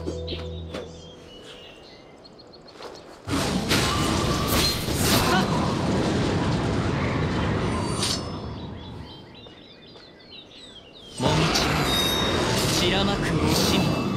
もみちが白幕を死に